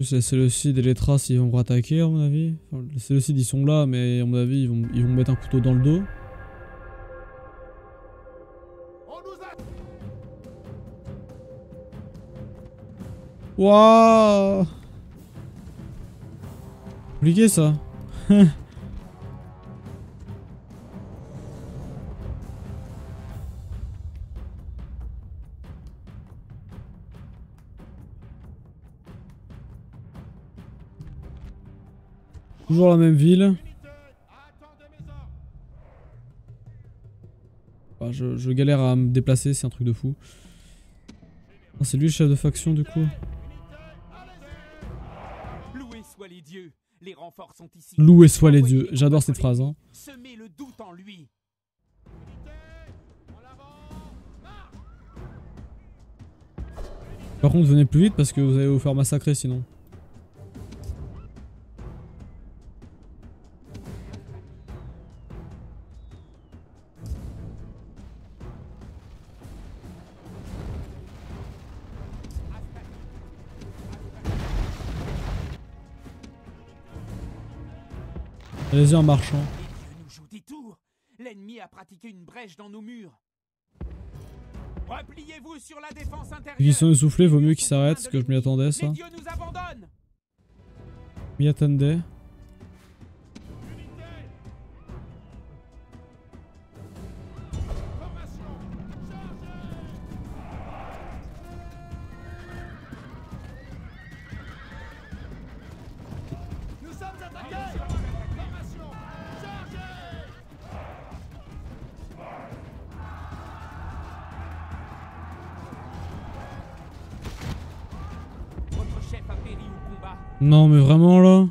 C'est Séleucide et les traces, ils vont rattaquer à mon avis. Enfin, les Séleucides, ils sont là, mais à mon avis, ils vont, ils vont mettre un couteau dans le dos. Waouh Compliqué ça. Toujours la même ville. Je, je galère à me déplacer, c'est un truc de fou. Ah, c'est lui le chef de faction du coup. Loués soient les dieux, les renforts sont ici. Loués soient les Envoyez dieux. J'adore cette phrase. Hein. Semez le doute en lui. En avant, marche Par contre, venez plus vite parce que vous allez vous faire massacrer sinon. Allez-y en marchant. Les dieux nous jouent des tours. L'ennemi a pratiqué une brèche dans nos murs. Repliez-vous sur la défense intérieure. Ils sont essoufflés, vaut mieux qu'ils s'arrêtent, parce que je m'y attendais ça. M'y attendais. Non mais vraiment là.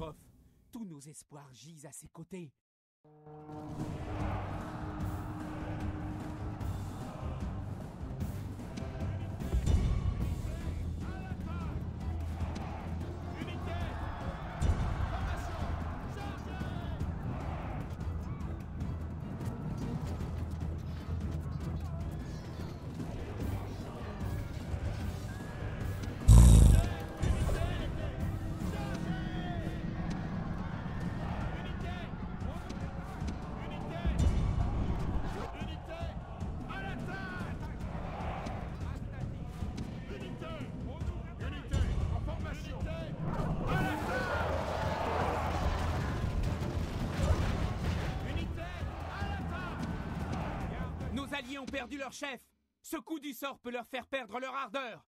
Alliés ont perdu leur chef. Ce coup du sort peut leur faire perdre leur ardeur.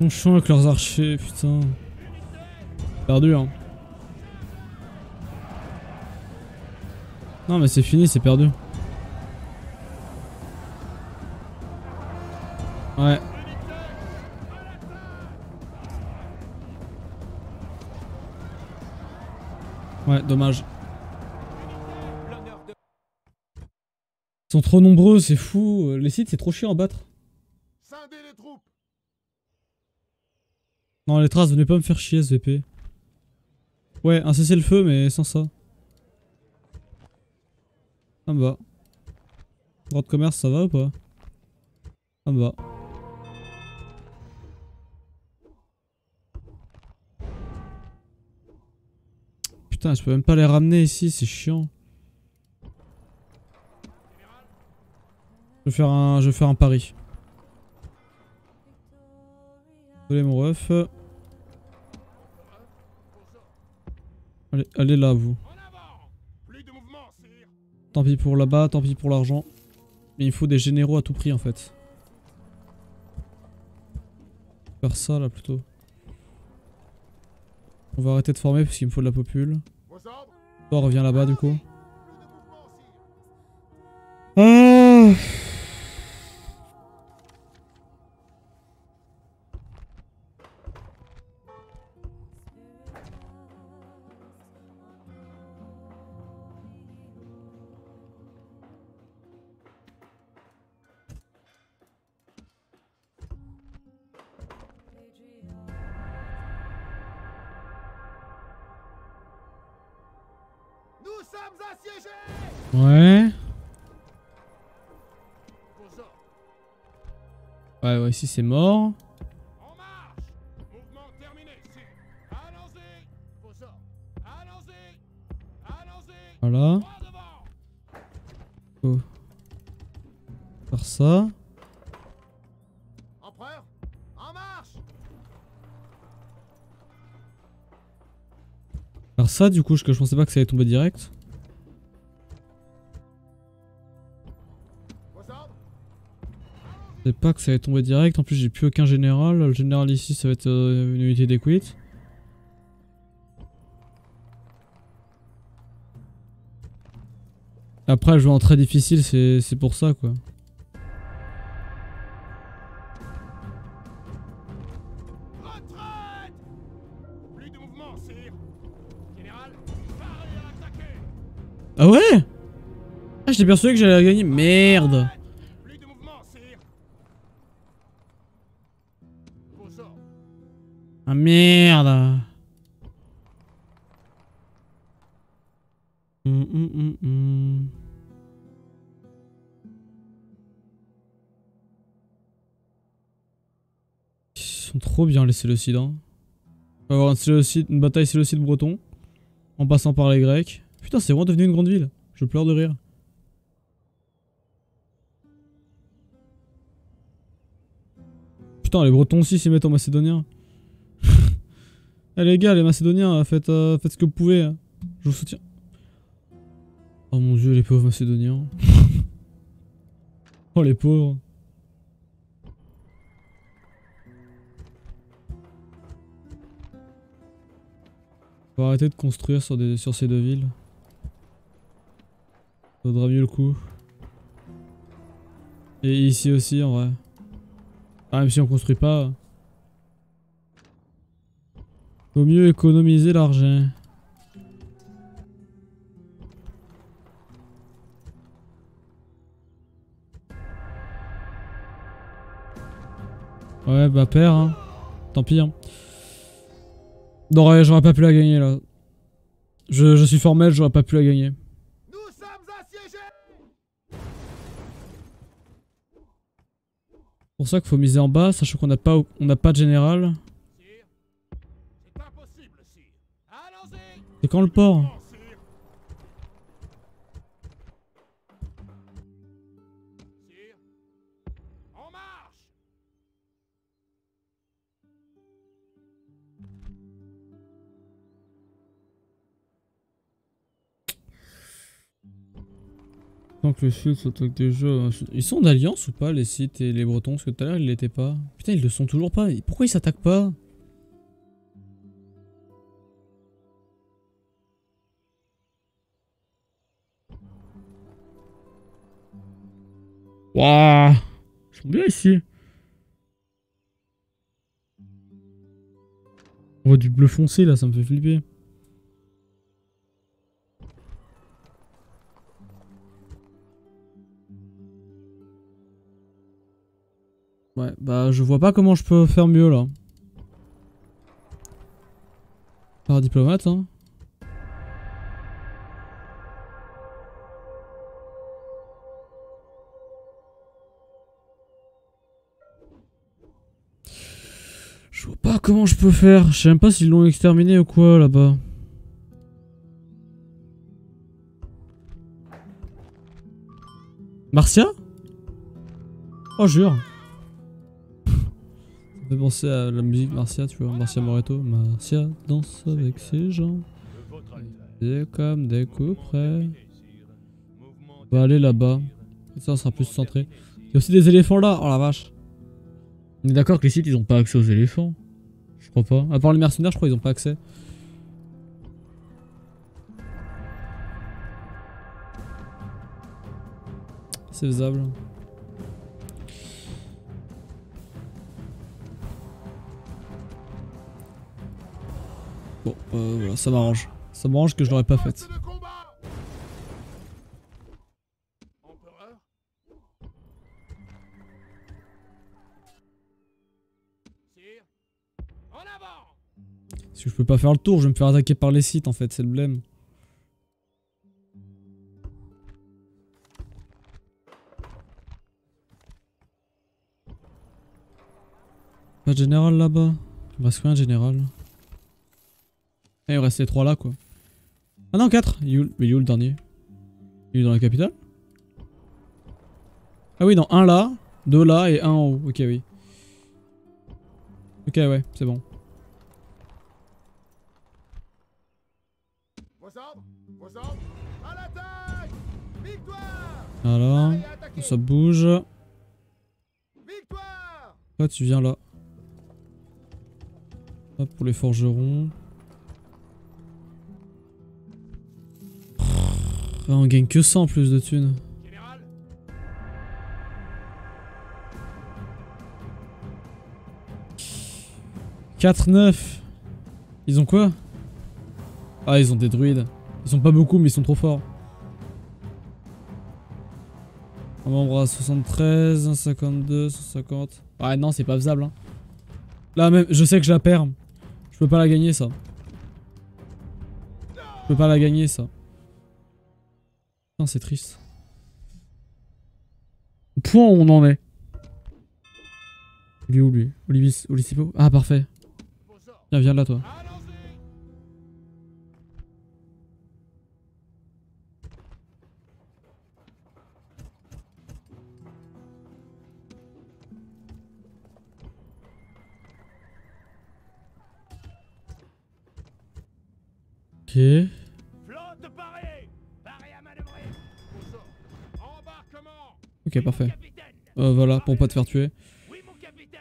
Ils sont avec leurs archers, putain. Perdu hein. Non mais c'est fini, c'est perdu. Sont trop nombreux, c'est fou. Les sites, c'est trop chiant à battre. Les troupes Non, les traces, venez pas me faire chier, SVP. Ouais, un cessez-le-feu, mais sans ça. Ça me va. Droit de commerce, ça va ou pas? Ça me va. Putain, je peux même pas les ramener ici, c'est chiant. Je vais faire un, je vais un pari. Désolé mon ref. Allez, allez là vous. Tant pis pour là-bas, tant pis pour l'argent. Mais il faut des généraux à tout prix en fait. Faire ça là plutôt. On va arrêter de former parce qu'il me faut de la popule. Toi reviens là-bas du coup. Ah Ouais. Vos ordres. Ouais, ouais, ici c'est mort. En marche Mouvement terminé. Allons-y Voilà. Devant Faire ça. Empereur En marche Faire ça du coup, que je pensais pas que ça allait tomber direct. Pas que ça allait tomber direct. En plus, j'ai plus aucun général. Le général ici, ça va être euh, une unité d'équite. Après, jouer en très difficile, c'est pour ça quoi. Ah ouais? Ah, j'étais persuadé que j'allais gagner. Merde Ah merde Hum, hum, hum. Ils sont trop bien les Séleucides. Hein. On va avoir un Séleucide- une bataille Séleucide breton en passant par les Grecs. Putain, c'est vraiment devenu une grande ville. Je pleure de rire. Putain, les Bretons aussi s'y mettent en macédonien. Eh les gars, les Macédoniens, faites, euh, faites ce que vous pouvez. hein. Je vous soutiens. Oh mon dieu, les pauvres Macédoniens. oh les pauvres. Faut arrêter de construire sur, des, sur ces deux villes. Faudra mieux le coup. Et ici aussi en vrai. Ah, même si on construit pas. Vaut mieux économiser l'argent. Ouais, bah père, hein. Tant pis, hein. Non, ouais, j'aurais pas pu la gagner, là. Je, je suis formel, j'aurais pas pu la gagner. Nous sommes assiégés pour ça qu'il faut miser en bas, sachant qu'on n'a pas, on pas de général. Quand le port Tant que le sud s'attaque déjà. Ils sont d'alliance ou pas, les Scythes et les Bretons? Parce que tout à l'heure, ils l'étaient pas. Putain, ils le sont toujours pas. Pourquoi ils s'attaquent pas? Waouh Ils sont bien ici. On voit du bleu foncé là, ça me fait flipper. Ouais, bah je vois pas comment je peux faire mieux là. Par diplomate, hein. Comment je peux faire. Je sais même pas s'ils l'ont exterminé ou quoi là-bas. Marcia? Oh jure Ça fait penser à la musique Marcia, tu vois, Marcia Moreto. Marcia danse avec ses jambes. C'est comme des coups près. On va aller là-bas. Ça sera plus centré. Il y a aussi des éléphants là. Oh la vache. On est d'accord que les sites ils ont pas accès aux éléphants. Je crois pas. À part les mercenaires, je crois ils ont pas accès. C'est faisable. Bon, euh, voilà, ça m'arrange. Ça m'arrange que je l'aurais pas faite. Parce que je peux pas faire le tour, je vais me faire attaquer par les sites en fait, c'est le blême. Pas de général là-bas. Il me reste combien de général Et il me reste les trois là quoi. Ah non, 4 Il est où le dernier? Il est dans la capitale? Ah oui, dans un là, deux là et un en haut. Ok, oui. Ok, ouais, c'est bon. Ordres Vos ordres À l'attaque Victoire Voilà. Allez, attaquez Ça bouge. Victoire Toi, tu viens là. Hop, pour les forgerons. On gagne que 100 en plus de thunes. Général 4, 9. Ils ont quoi? Ah, ils ont des druides. Ils sont pas beaucoup, mais ils sont trop forts. Un membre à 73, 152, 150. Ouais, non, c'est pas faisable. Hein. Là, même, je sais que je la perds. Je peux pas la gagner, ça. Je peux pas la gagner, ça. Putain, c'est triste. Point où on en est. Il est où, lui? Olivis, Olisipo Ah, parfait. Viens, viens là, toi. À manœuvrer. Ok, parfait. Euh, voilà, pour pas te faire tuer. Oui, mon capitaine.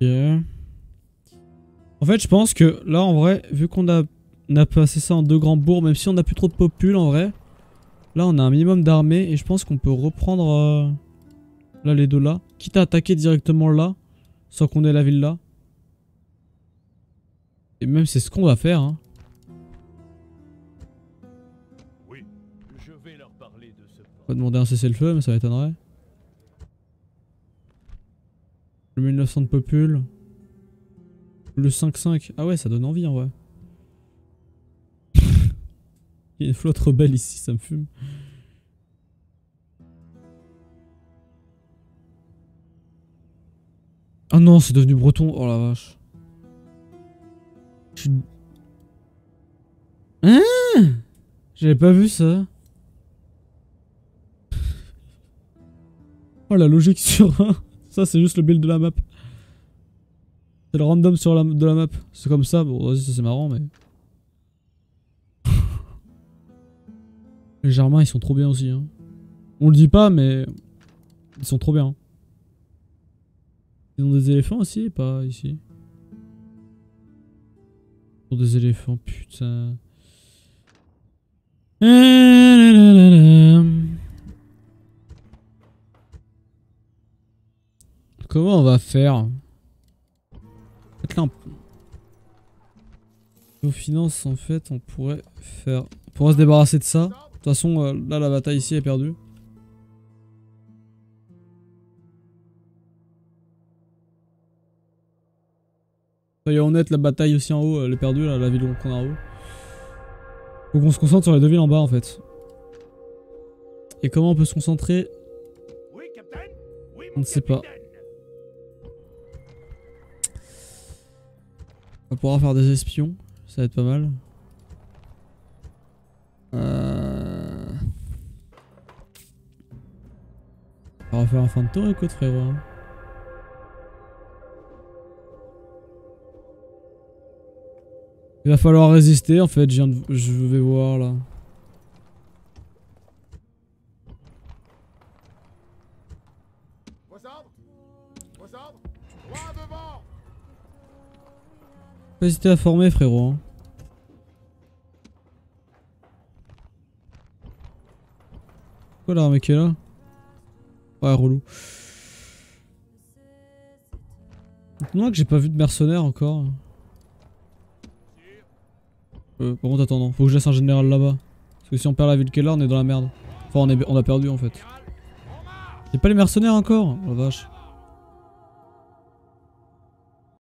Ok. En fait, je pense que là, en vrai, vu qu'on a, on a passé ça en deux grands bourgs, même si on a plus trop de popule, en vrai, là, on a un minimum d'armée et je pense qu'on peut reprendre euh, là les deux là, quitte à attaquer directement là, sans qu'on ait la ville là. Et même, c'est ce qu'on va faire. Hein. Oui, je vais leur parler de ce On va demander un cessez-le-feu, mais ça m'étonnerait. Le 1900 de popule. Le 5-5. Ah ouais, ça donne envie en vrai. Il y a une flotte rebelle ici, ça me fume. Ah non, c'est devenu breton. Oh la vache. Je suis- Hein? J'avais pas vu ça. Oh la logique sur. Ça c'est juste le build de la map. C'est le random sur la, de la map. C'est comme ça, bon vas-y ça c'est marrant mais... Les Germains ils sont trop bien aussi. Hein. On le dit pas mais... Ils sont trop bien. Ils ont des éléphants aussi Pas ici? Ont des éléphants, putain. Comment on va faire? Aux finances, en fait, on pourrait faire... On pourrait se débarrasser de ça. De toute façon, euh, là, la bataille ici est perdue. Soyons honnêtes, la bataille aussi en haut, elle est perdue, là, la ville qu'on a en haut. Faut qu'on se concentre sur les deux villes en bas, en fait. Et comment on peut se concentrer? On ne sait pas. On pourra faire des espions, ça va être pas mal. Euh... On va faire un fin de tour, écoute frérot. Il va falloir résister en fait, je, viens de- je vais voir là. Pas hésiter à former frérot. hein. Quoi l'armée qui est là? Ouais relou. Non que j'ai pas vu de mercenaires encore. Euh, par contre attends, faut que je laisse un général là-bas. Parce que si on perd la ville là, on est dans la merde. Enfin on, est, on a perdu en fait. Y'a pas les mercenaires encore? Oh la vache.